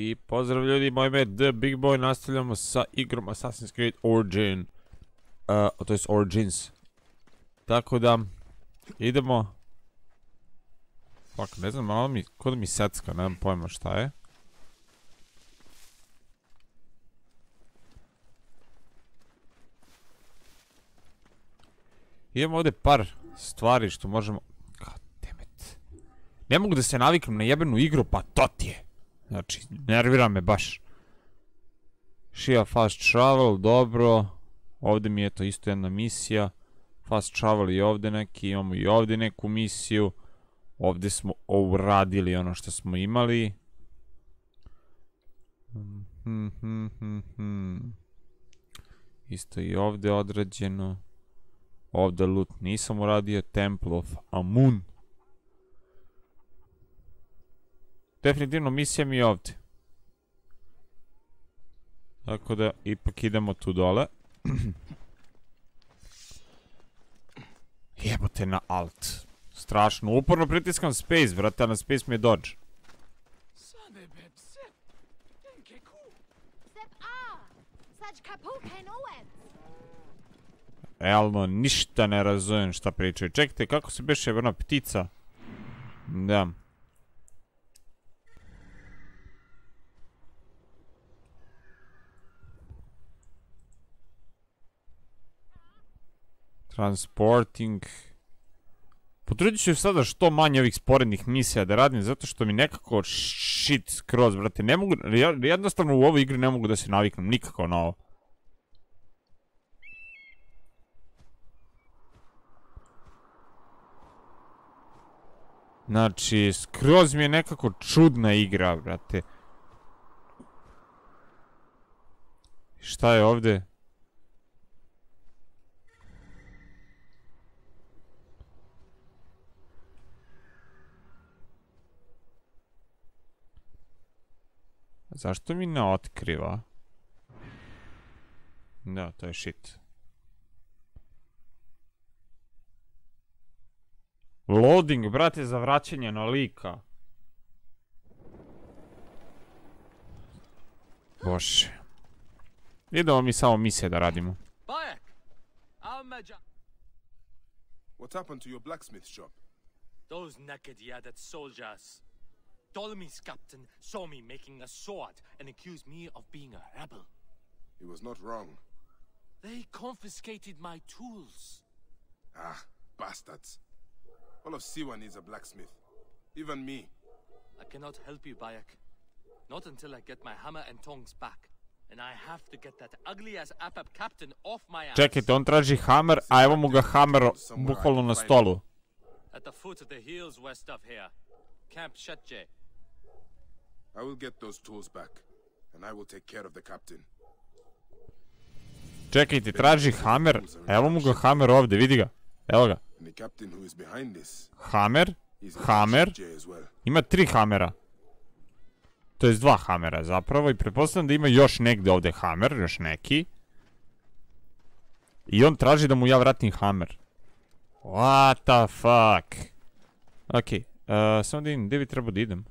I pozdrav ljudi, moj ime je The Big Boy, nastavljamo sa igrom Assassin's Creed Origin. Uh, to jest Origins. Tako da, idemo. Fuck, ne znam, malo mi, kod mi secka, nemam pojma šta je. Imamo ovdje par stvari što možemo... Goddammit. Ne mogu da se naviknem na jebenu igru, pa to ti je. Znači, nervira me baš. Shia Fast Travel, dobro. Ovdje mi je to isto jedna misija. Fast Travel i ovdje neki, imamo i ovdje neku misiju. Ovdje smo uradili ono što smo imali. Isto i ovdje odrađeno. Ovdje loot nisam uradio. Temple of Amun. Definitivno misija mi je ovdje. Tako da ipak idemo tu dole. Jebote na alt. Strašno. Uporno pritiskam space, brate, a na space mi je dodge. Realno, ništa ne razumijem šta pričaju. Čekajte, kako se beše jedna ptica? Da. Transporting. Potrudit ću sada što manje ovih sporednih misija da radim, zato što mi nekako shit skroz, brate. Ne mogu, jednostavno u ovoj igri ne mogu da se naviknem nikako na ovo. Znači, skroz mi je nekako čudna igra, brate. Šta je ovdje? Zašto mi ne otkriva? Da, to je shit. Loading, brate, za vraćanje na lika. Bože. Idemo mi samo misije da radimo. Bayek! What happened to your blacksmith shop? Those naked yadded soldiers. Ptolemy's captain saw me making a sword and accused me of being a rebel. He was not wrong. They confiscated my tools. Ah, bastards. All of Siwa needs a blacksmith. Even me. I cannot help you, Bayek. Not until I get my hammer and tongs back. And I have to get that ugly-ass APAP captain off my ass. Čekajte, on traži hammer, a evo mu ga hammer bukvalno na stolu. At the foot of the hills west of here. Camp Shetje. I will get those tools back. And I will take care of the captain. Čekajte, traži hammer. Evo mu ga hammer ovdje, vidi ga. Evo ga. Hammer. Hammer. Ima tri hamera. To je dva hamera zapravo i pretpostavljam da ima još negdje ovdje hammer, još neki. I on traži da mu ja vratim hammer. What the fuck? Ok, uh, samo da idem, gdje bi trebao da idem?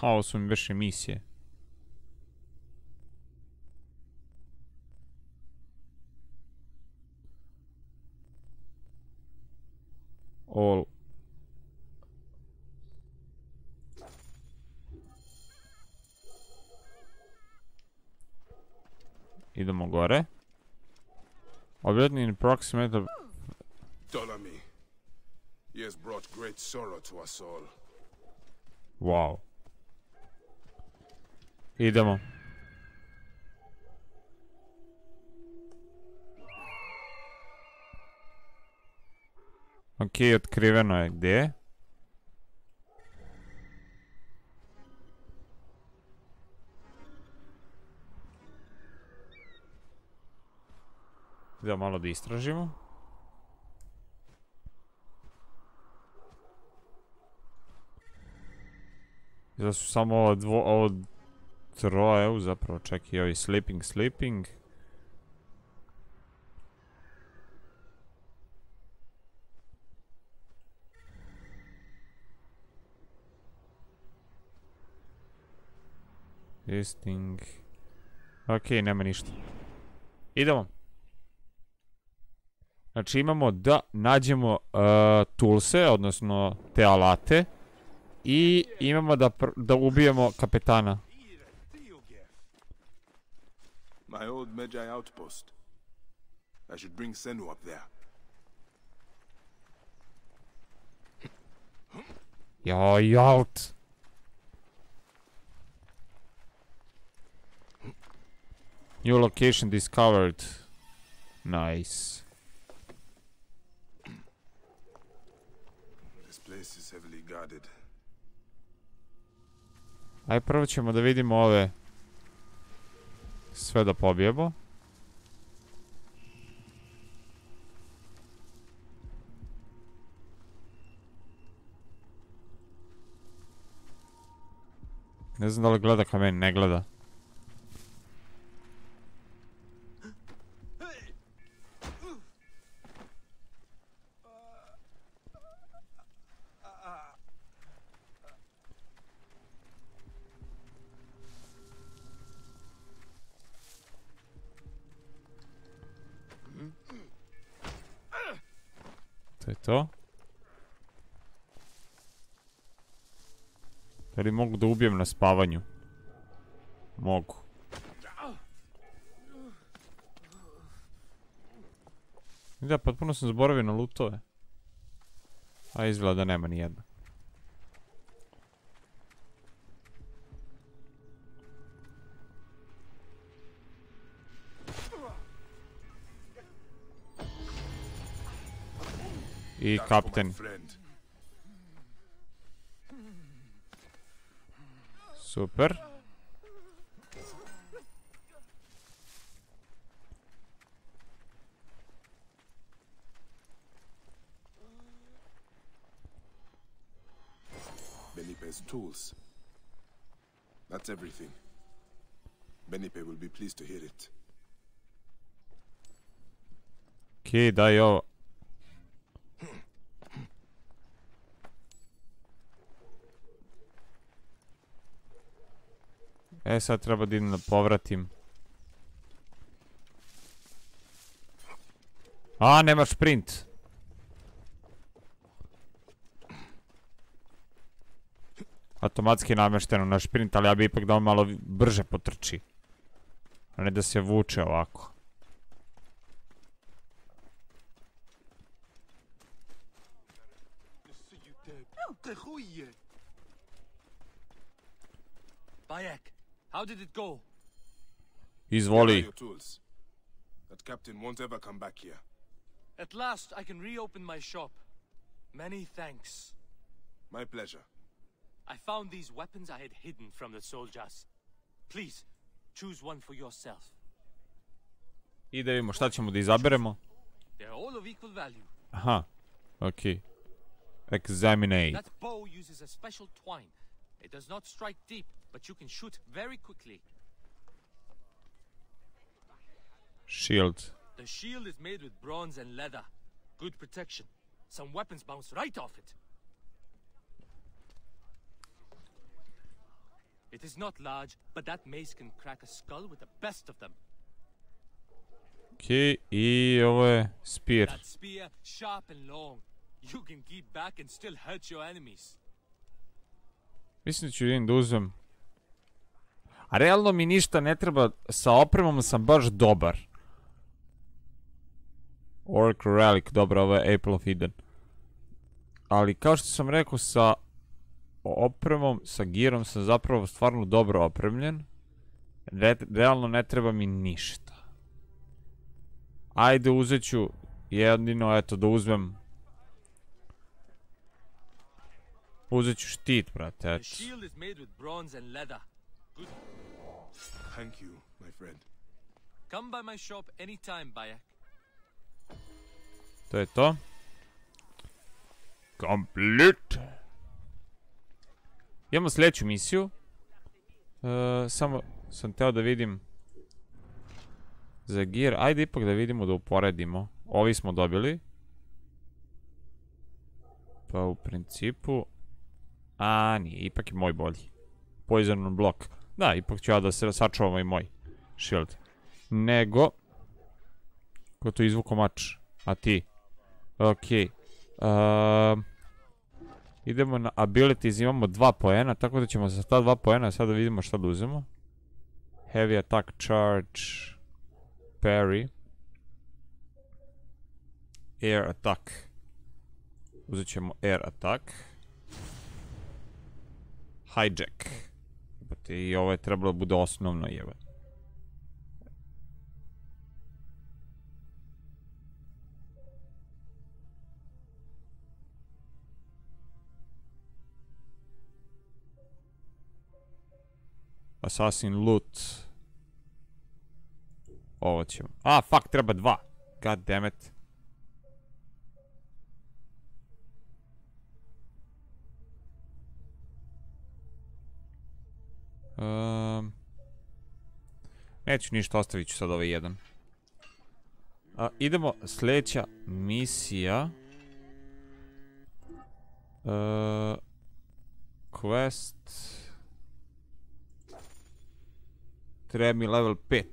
Ha, ovo su mi više misije. all Idemo gore. Objavljeni in approximate of... Ptolemy. He has brought great sorrow to us all. Wow. Idemo. Ok, otkriveno je gdje? Da malo da istražimo. Da su samo ovo dvo, ovo troje, zapravo čak i ovi sleeping sleeping. Testing. Ok, nema ništa. Idemo. Znači imamo da nađemo e, toolse, odnosno te alate. I imamo da, da ubijemo kapetana. My old Medjay outpost. I should bring Senu up there. Joj, out. New location discovered. Nice. This place is heavily guarded. Aj prvo ćemo da vidimo ove sve da pobijemo. Ne znam da li gleda ka meni, ne gleda. To je to. Da li mogu da ubijem na spavanju? Mogu. Da, potpuno sam zaboravio na lutove. A izgleda da nema ni jedna. I for kapten. friend. Super. Benipe's tools. That's everything. Benipe will be pleased to hear it. Okej, daj ovo. E, sad treba da idem da povratim. A, nemaš sprint. Automatski je namešteno na sprint, ali ja bi ipak da on malo brže potrči. A ne da se vuče ovako. Bayek, how did it go? Here are Izvoli. your tools. That captain won't ever come back here. At last, I can reopen my shop. Many thanks. My pleasure. I found these weapons I had hidden from the soldiers. Please, choose one for yourself. I da vidimo šta ćemo da izaberemo. They're all of equal value. Aha. Okej. Examinate. That bow uses a special twine. It does not strike deep, but you can shoot very quickly. Shield. The shield is made with bronze and leather. Good protection. Some weapons bounce right off it. It is not large, but that mace can crack a skull with the best of them. I ovo je spear. That spear, sharp and long. You can keep back and still hurt your enemies. Mislim da ću idem da uzmem. A realno mi ništa ne treba, sa opremom sam baš dobar. Orc Relic, dobro, ovo je Apple of Eden. Ali kao što sam rekao, sa opremom, sa gearom sam zapravo stvarno dobro opremljen. Re- realno ne treba mi ništa. Ajde, uzet ću jedino, eto, da uzmem... Uzet ću štit, brate, The eto. shield is made with bronze and leather. Good. Thank you, my friend. Come by my shop anytime, Bayek. To je to. Complete. Imamo sljedeću misiju. E, samo sam teo da vidim za gear. Ajde ipak da vidimo da uporedimo. Ovi smo dobili. Pa u principu... A, nije, ipak je moj bolji. Poison block. Da, ipak ću ja da se sačuvam i moj shield. Nego... Ko to izvuko mač? A ti? Okej. Ehm, idemo na abilities, imamo dva poena, tako da ćemo za ta dva poena sada vidimo šta da uzmemo. Heavy attack charge, parry, air attack. Uzet ćemo air attack. Hijack. I ovo je trebalo da bude osnovno jebe. Assassin loot. Ovo ćemo. A, fuck, treba dva. God damn it. Um, neću ništa, ostavit ću sad ovaj jedan. A, idemo, sljedeća misija. Uh, quest. Treba mi level 5.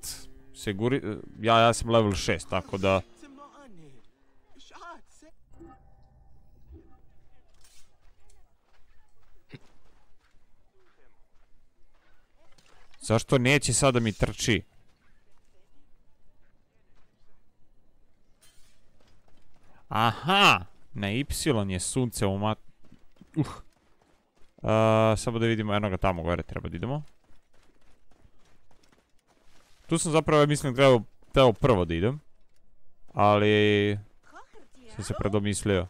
Siguri, ja, ja sam level 6, tako da... Zašto neće sada mi trči? Aha! Na Y je sunce u mat... Uh. Samo da vidimo jednoga tamo gore treba da idemo. Tu sam zapravo, mislim, trebao prvo da idem. Ali... Sam se predomislio.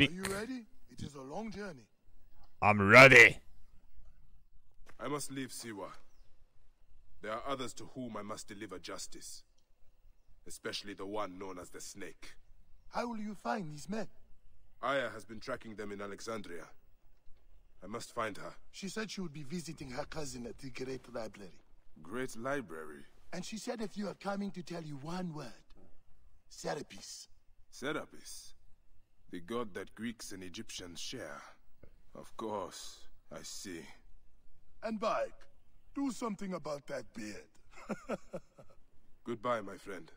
Speak. Are you ready? It is a long journey. I'm ready. I must leave Siwa. There are others to whom I must deliver justice. Especially the one known as the Snake. How will you find these men? Aya has been tracking them in Alexandria. I must find her. She said she would be visiting her cousin at the Great Library. Great library. And she said if you are coming to tell you one word, Serapis. Serapis. The god that Greeks and Egyptians share. Of course. I see. And Bike, do something about that beard. Goodbye, my friend.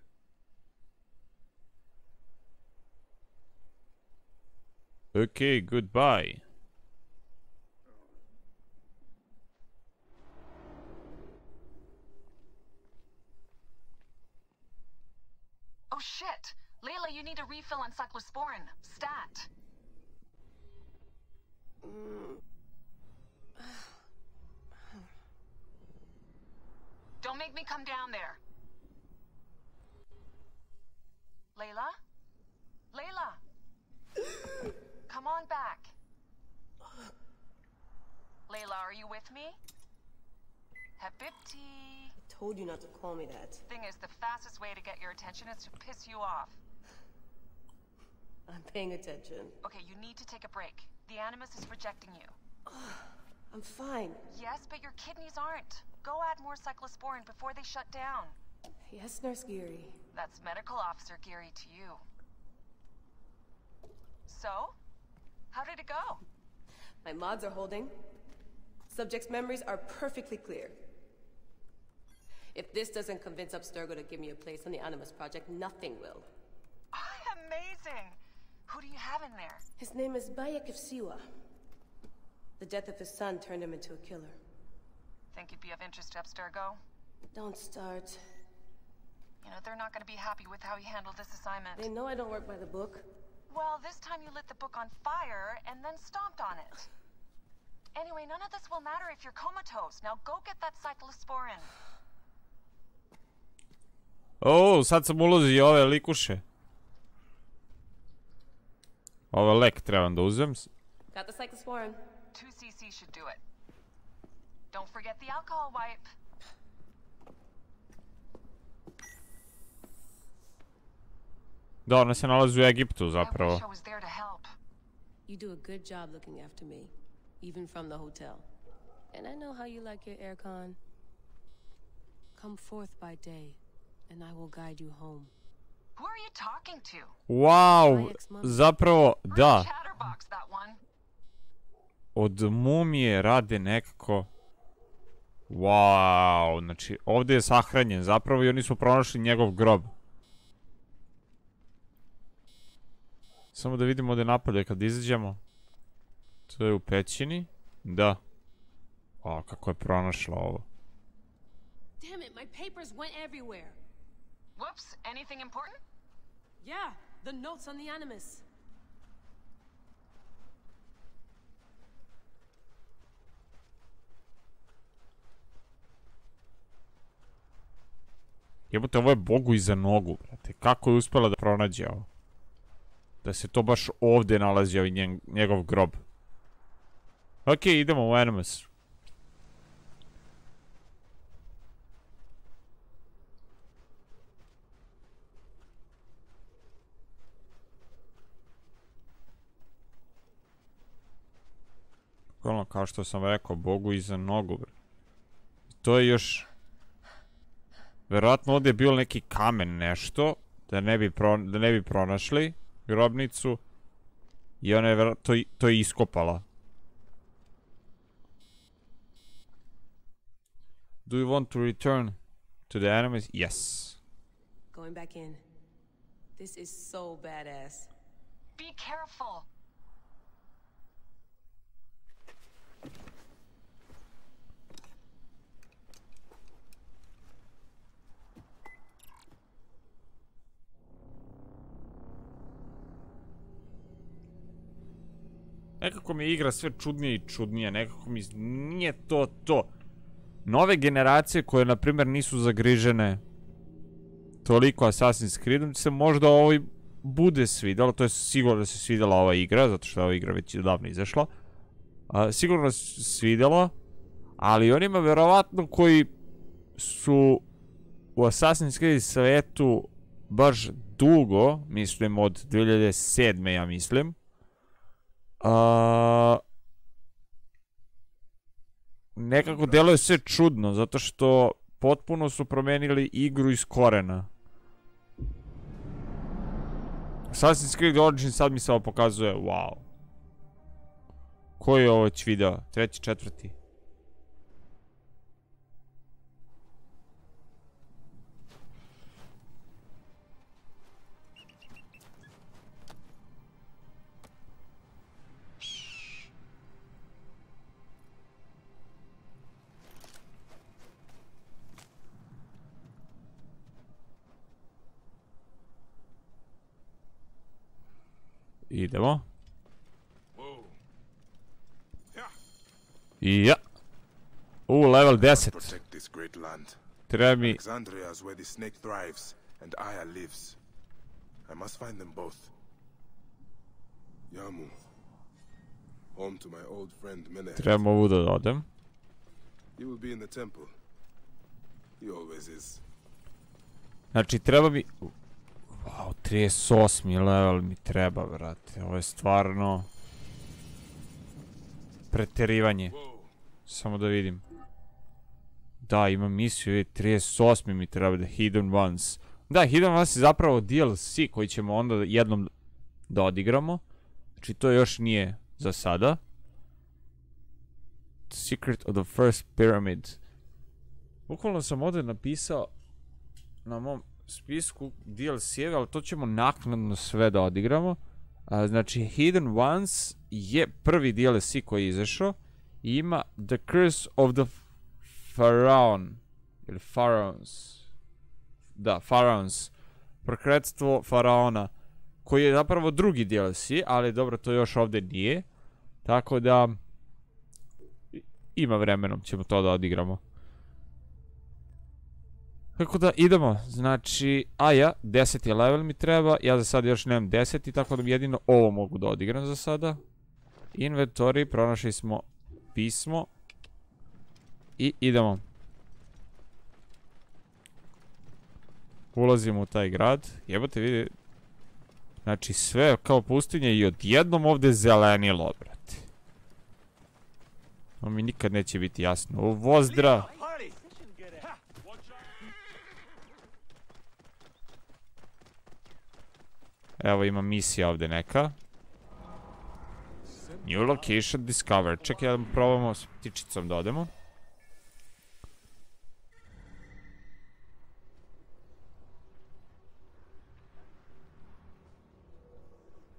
Okay, goodbye. Oh shit! You need a refill on cyclosporin. Stat. Don't make me come down there. Layla? Layla? come on back. Layla, are you with me? Habibti. Told you not to call me that. Thing is, the fastest way to get your attention is to piss you off. I'm paying attention. Okay, you need to take a break. The Animus is rejecting you. I'm fine. Yes, but your kidneys aren't. Go add more cyclosporin before they shut down. Yes, Nurse Geary. That's Medical Officer Geary to you. So? How did it go? My mods are holding. Subject's memories are perfectly clear. If this doesn't convince Abstergo to give me a place on the Animus Project, nothing will. Amazing! Who do you have in there? His name is Bayek of Siwa. The death of his son turned him into a killer. Think you'd be of interest to Abstergo? Don't start. You know, they're not gonna be happy with how he handled this assignment. They know I don't work by the book. Well, this time you lit the book on fire and then stomped on it. Anyway, none of this will matter if you're comatose. Now go get that cyclosporin. O, sad sam ulazio ove likuše. Ovo lek trebam da uzem. Got the cyclosporin. 2cc should do it. Don't forget the alcohol wipe. Da, ona se nalazi u Egiptu I zapravo. wish I was there to help. You do a good job looking after me, even from the hotel. And I know how you like your aircon. Come forth by day, and I will guide you home. Wow, zapravo, da, od mumije rade nekako... Wow, znači ovdje je sahranjen zapravo i oni su pronašli njegov grob. Samo da vidimo ovdje napolje kad izađemo. To je u pećini. Da. O, kako je pronašla ovo. Damn it, my papers went everywhere. Whoops, anything important? Yeah, the notes on the Animus. Jebote, ovo je Bogu iza nogu, brate. Kako je uspjela da pronađe ovo? Da se to baš ovdje nalazi, ovaj njegov grob. Okej, idemo u Animus. Ono, kao što sam rekao, Bogu iza nogu, bre. To je još... Verovatno ovdje je bilo neki kamen nešto, da ne bi, pro, da ne bi pronašli grobnicu. I ona je to, i- to je iskopala. Do you want to return to the enemies? Yes. Going back in. This is so badass. Be careful. Nekako mi igra sve čudnije i čudnije, nekako mi nije to to. Nove generacije koje, na primjer, nisu zagrižene toliko Assassin's Creedom se možda ovoj bude svidjelo, to je sigurno da se svidjela ova igra, zato što je ova igra već davno izašla. A, sigurno se svidjelo, ali onima verovatno koji su u Assassin's Creed svetu baš dugo, mislim od 2007. ja mislim, a, nekako deluje sve čudno, zato što potpuno su promenili igru iz korena. Assassin's Creed Origins sad mi samo pokazuje, wow. Koji je ovo već video? Treći, četvrti? Idemo. Yeah. Ja. U, level 10. Protect this great land. Treba mi... Alexandria is where the snake thrives, and Aya lives. I must find them both. Yamu. Home to my old friend Mene. Trebam ovu da dodam. He will be in the temple. He always is. Znači, treba mi... Wow, 38 level mi treba, brate. Ovo je stvarno... Preterivanje. Samo da vidim. Da, imam misiju, vidi, 38 mi treba da Hidden Ones. Da, Hidden Ones je zapravo DLC koji ćemo onda jednom da odigramo. Znači, to još nije za sada. Secret of the First Pyramid. Bukvalno sam ovdje napisao na mom spisku DLC-eve, ali to ćemo naknadno sve da odigramo. A, znači, Hidden Ones je prvi DLC koji je izašao i ima The Curse of the Pharaon ili Pharaons. Da, Pharaons. Prokletstvo Faraona koji je zapravo drugi DLC ali dobro to još ovdje nije. Tako da ima vremenom ćemo to da odigramo tako da idemo, znači, a ja, 10 je level mi treba, ja za sad još nemam 10 i tako da jedino ovo mogu da odigram za sada. Inventory, pronašli smo pismo. I idemo. Ulazimo u taj grad. Jebote vidi. Znači sve kao pustinje i odjednom ovdje zelenilo, brate. To mi nikad neće biti jasno. U vozdra. Evo ima misija ovdje neka. New location discovered. Čekaj da probamo s ptičicom da odemo.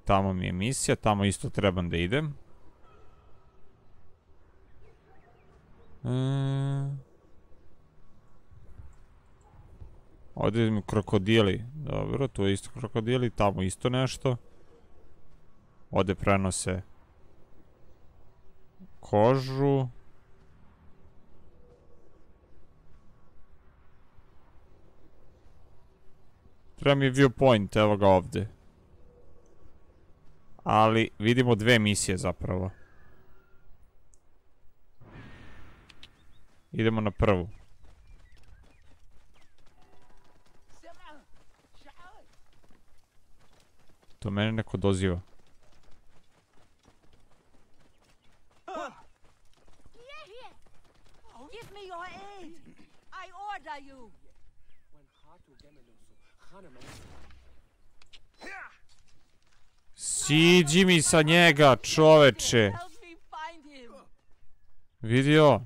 Tamo mi je misija, tamo isto trebam da idem. Ovdje mi krokodili. Dobro, tu je isto krokodili, tamo isto nešto. Ovdje prenose kožu. Treba mi viewpoint, evo ga ovdje. Ali vidimo dve misije zapravo. Idemo na prvu. To mene neko doziva. Give me your aid. I order you. Siđi mi sa njega, čoveče. Help me find him. Vidio?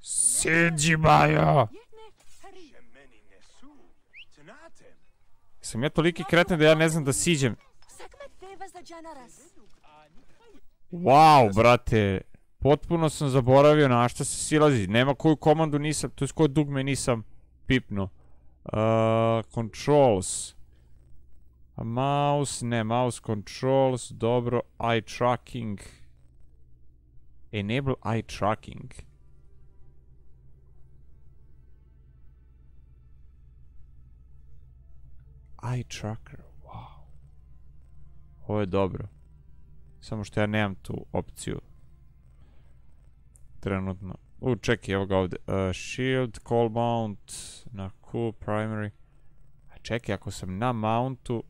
Siđi, Majo! Sam ja toliki kreten da ja ne znam da siđem. Wow, brate. Potpuno sam zaboravio na šta se silazi. Nema koju komandu nisam, to je koje dugme nisam pipnuo. Controls. Mouse, ne, mouse controls, dobro, eye tracking. Enable eye tracking. Eye tracker, wow. Ovo je dobro. Samo što ja nemam tu opciju. Trenutno. U, čekaj, evo ga ovdje. Uh, shield, call mount, na Q, primary. A čekaj, ako sam na mountu...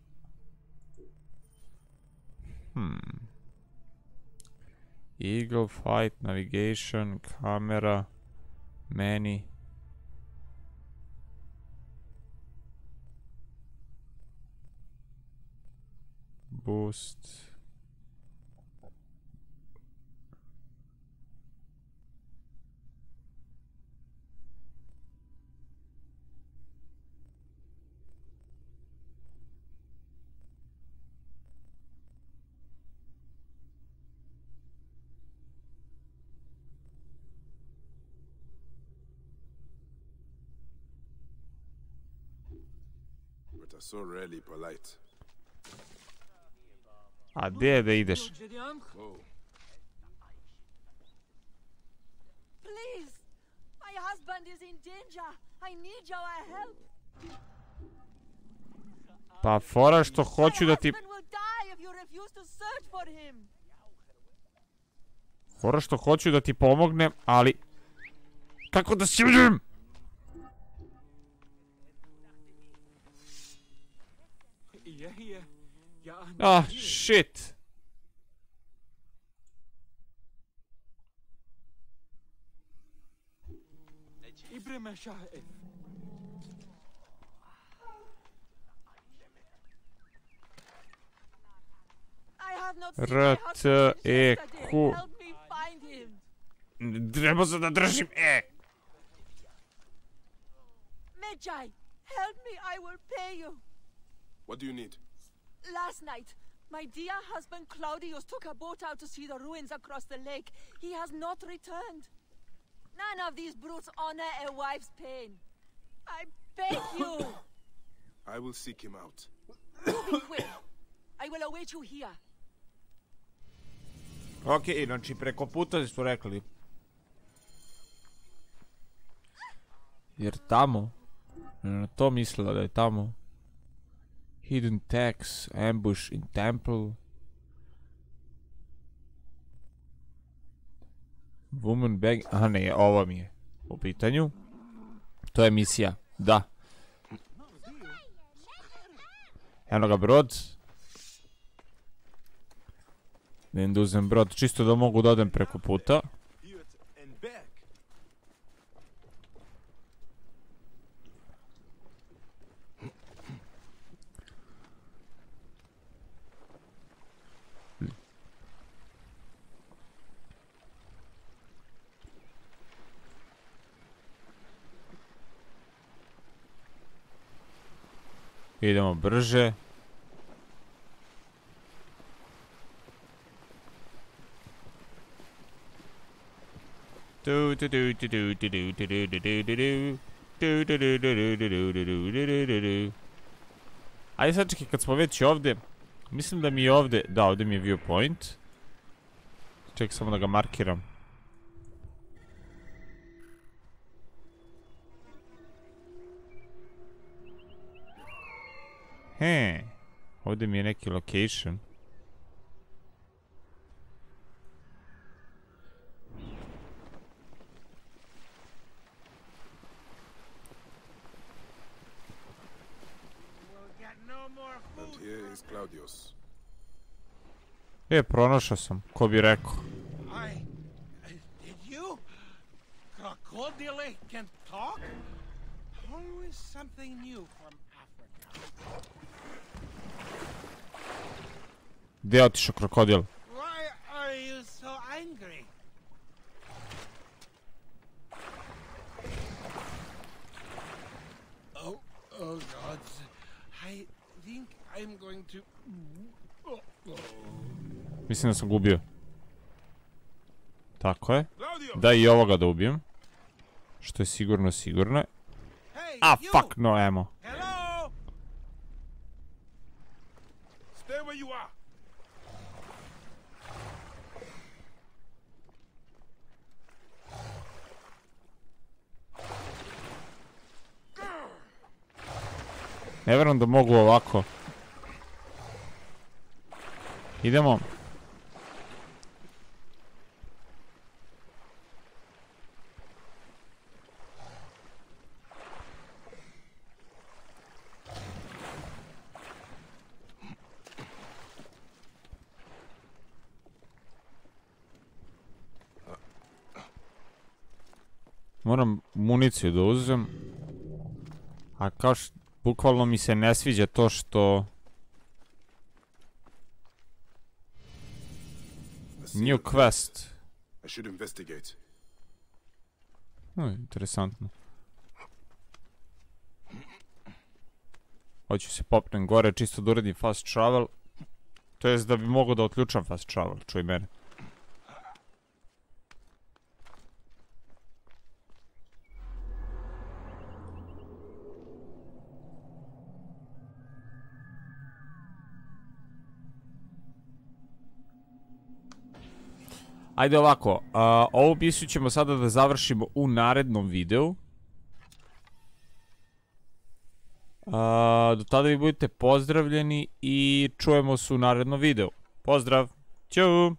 Hmm. Eagle, fight, navigation, kamera, menu. Boost. But are so rarely polite. A gdje je da ideš? Please. My husband is in danger. I need your help. Pa fora što hoću da ti... Fora što hoću da ti pomognem, ali... Kako da siđem? Ah, husband since T, E, yesterday. Q. Help me find him. Treba se da držim E. Eh. Medjay, help me. I will pay you. What do you need? Last night, my dear husband Claudius took a boat out to see the ruins across the lake. He has not returned. None of these brutes honor a wife's pain. I beg you, I will seek him out. be quick. I will await you here. Ok, znači preko puta su rekli. Jer tamo, na to mislila da je tamo. Hidden tax, ambush in temple. Woman bag, aha ne, ovo mi je u pitanju. To je misija, da. Eno ga brod. Idem da uzem brod, čisto da mogu da odem preko puta. And back. Idemo brže. Tu, tu, tu, tu, tu, tu, tu, tu, tu, tu, tu. Ajde sad čekaj, kad smo već ovdje, mislim da mi je ovdje, da ovdje mi je viewpoint. Čekaj samo da ga markiram. Huh. Hold a minute, location. E, pronašao sam, ko bi rekao. Crocodile can talk? Always something new from Gdje je otišao krokodil? Mislim da sam gubio. Tako je. Da i ovoga da ubijem. Što je sigurno, sigurno. A, fuck no emo. Ne vjerujem da mogu ovako. Idemo. Moram municiju da uzem. A kao š... Bukvalno mi se ne sviđa to što... New quest. No, interesantno. Hoću se popnem gore čisto da uradim fast travel. To jest da bi mogao da otključam fast travel, čuj mene. Ajde ovako, a, ovu misiju ćemo sada da završimo u narednom videu. A, do tada vi budete pozdravljeni i čujemo se u narednom videu. Pozdrav! Ćao!